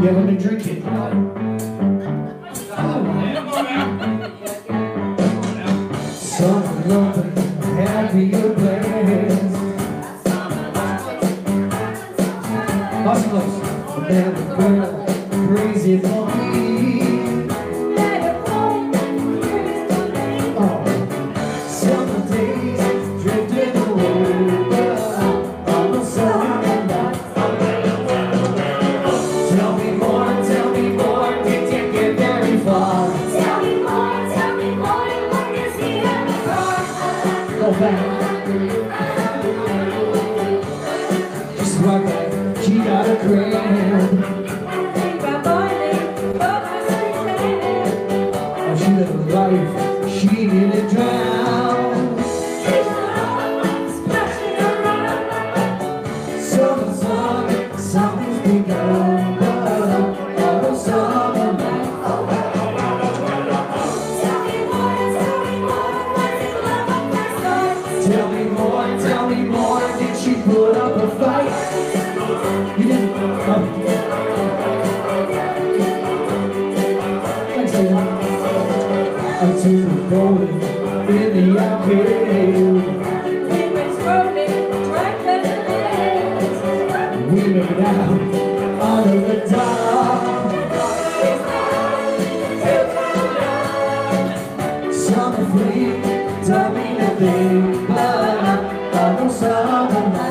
You haven't been drinking. Some open, happier place. Awesome looks. Never girl, crazy for Until the golden in the arcade. We make it out under the dark. Summer free, don't mean a thing, but I know summer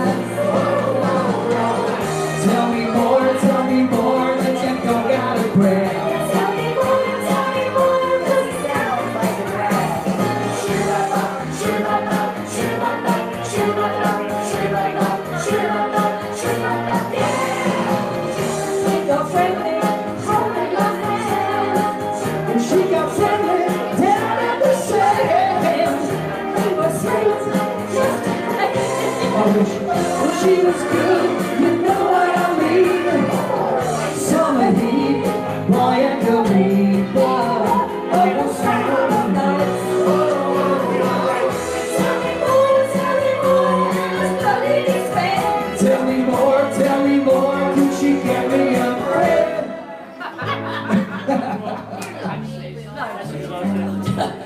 she, was good, you know what I mean. Summer heat, boy, and the weed, boy. Oh, summer night. Tell me more, tell me more, could she get me a bread?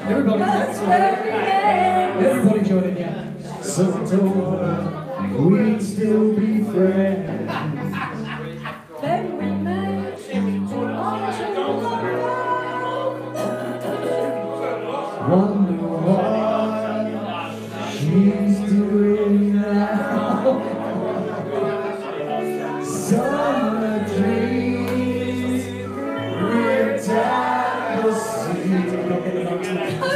Everybody dance with it. Everybody join in, yeah. So over, we'd still be friends. Then we met Wonder what she's doing now. Summer dreams ripped at the seams.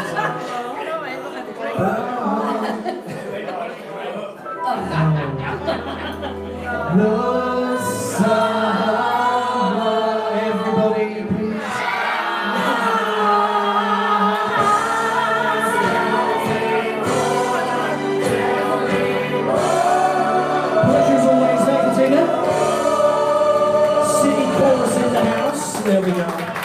There we go.